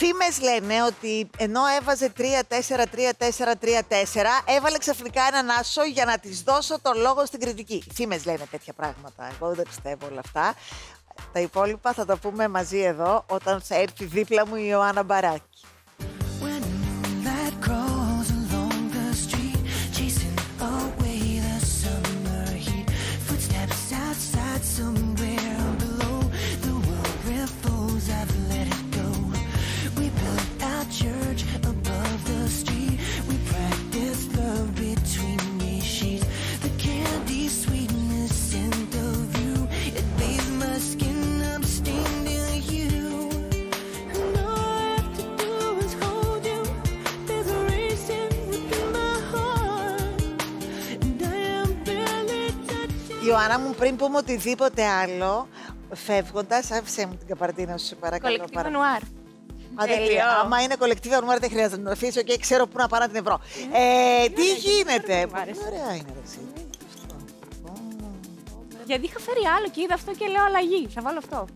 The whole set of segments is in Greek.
Φήμες λένε ότι ενώ έβαζε 3-4-3-4-3-4, έβαλε ξαφνικά έναν άσο για να της δώσω το λόγο στην κριτική. Φήμες λένε τέτοια πράγματα. Εγώ δεν πιστεύω όλα αυτά. Τα υπόλοιπα θα τα πούμε μαζί εδώ όταν θα έρθει δίπλα μου η Ιωάννα Μπαράκη. Ιωάννα μου, πριν πούμε οτιδήποτε άλλο, φεύγοντας, άφησέ μου την καπαρτίνα σου, σε παρακαλώ. Κολεκτίβο πάρα- νουάρ. Α, δεν Τέλειο. χρειάζεται. Άμα είναι κολεκτίβα νουάρ, δεν χρειάζεται να την αφήσω και ξέρω πού να πάω να την ευρώ. Ε, τι γίνεται; μ' άρεσε. Ωραία είναι ρε, εσύ. Γιατί είχα φέρει άλλο και είδα αυτό και λέω αλλαγή. Θα βάλω αυτό.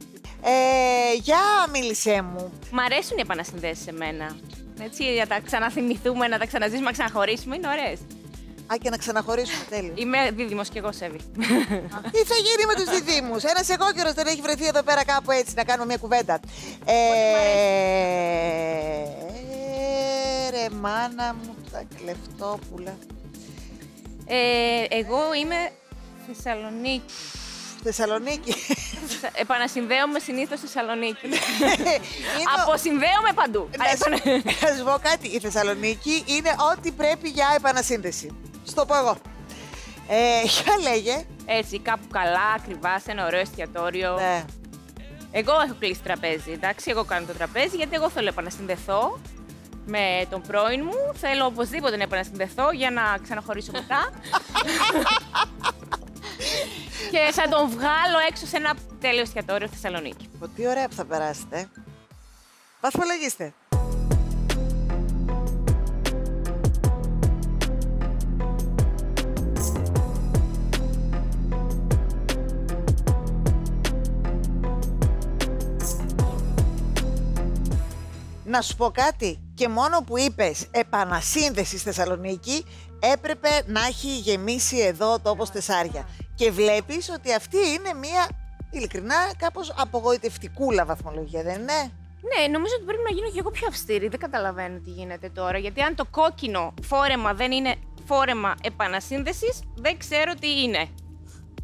Ε, για μίλησέ μου. Μ' αρέσουν οι επανασυνδέσεις σε μένα. Έτσι, για τα ξαναθυμηθούμε, να τα ξαναζήσουμε, να ξαναχωρήσουμε, είναι ωραίες. Α, και να ξαναχωρήσουμε τέλειος. Είμαι δίδυμος κι εγώ, Σέβη. Τι θα γίνει με τους διδήμου. Ένας εγώ καιρο δεν έχει βρεθεί εδώ πέρα κάπου έτσι να κάνουμε μια κουβέντα. Ε, ρε μάνα μου, τα κλεφτόπουλα. ε, εγώ είμαι Θεσσαλονίκη. Θεσσαλονίκη. Επανασυνδέομαι συνήθως στη Θεσσαλονίκη. Είναι ο- Αποσυνδέομαι παντού. Να σου, να σου πω κάτι. Η Θεσσαλονίκη είναι ό,τι πρέπει για επανασύνδεση. Στο πω εγώ. Ε, για λέγε. Έτσι, κάπου καλά, ακριβά, σε ένα ωραίο εστιατόριο. Ναι. Εγώ έχω κλείσει τραπέζι, εντάξει. Εγώ κάνω το τραπέζι γιατί εγώ θέλω να επανασυνδεθώ με τον πρώην μου. Θέλω οπωσδήποτε να επανασυνδεθώ για να ξαναχωρήσω μετά. και θα τον βγάλω έξω σε ένα τέλειο εστιατόριο στη Θεσσαλονίκη. Πω, Τι ωραία που θα περάσετε. Βαθμολογήστε. Να σου πω κάτι. Και μόνο που είπες επανασύνδεση στη Θεσσαλονίκη έπρεπε να έχει γεμίσει εδώ τόπος Τεσάρια. Και βλέπεις ότι αυτή είναι μια ειλικρινά κάπως απογοητευτικούλα βαθμολογία, δεν είναι; Ναι, νομίζω ότι πρέπει να γίνω και εγώ πιο αυστηρή. Δεν καταλαβαίνω τι γίνεται τώρα. Γιατί αν το κόκκινο φόρεμα δεν είναι φόρεμα επανασύνδεσης, δεν ξέρω τι είναι.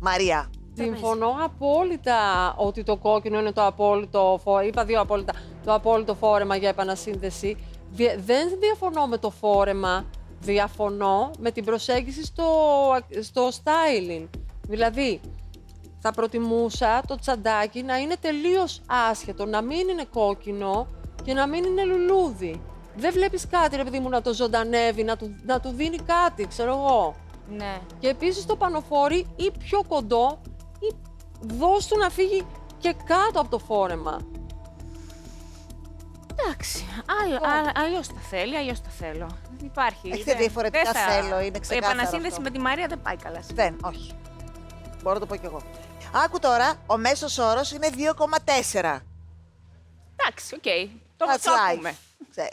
Μαρία. Συμφωνώ απόλυτα ότι το κόκκινο είναι το απόλυτο φόρεμα. Είπα δύο απόλυτα. Το απόλυτο φόρεμα για επανασύνδεση. Δι- Δεν διαφωνώ με το φόρεμα. Διαφωνώ με την προσέγγιση στο, στο styling. Δηλαδή, θα προτιμούσα το τσαντάκι να είναι τελείως άσχετο, να μην είναι κόκκινο και να μην είναι λουλούδι. Δεν βλέπεις κάτι, ρε παιδί μου, να το ζωντανεύει, να του, να του δίνει κάτι, ξέρω εγώ. Ναι. Και επίσης το πανοφόρι ή πιο κοντό ή δώσ' του να φύγει και κάτω από το φόρεμα. Εντάξει. Αλλιώς τα θέλει, αλλιώς τα θέλω. Δεν υπάρχει. Έχετε δεν- διαφορετικά δεν θα- θέλω, είναι Η ξεκάθαρο επανασύνδεση αυτό. με τη Μαρία δεν πάει καλά. Δεν, όχι. Μπορώ να το πω κι εγώ. Άκου τώρα, ο μέσος όρος είναι 2,4. Εντάξει, οκ. Το That's το life. ακούμε. Ξέρεις.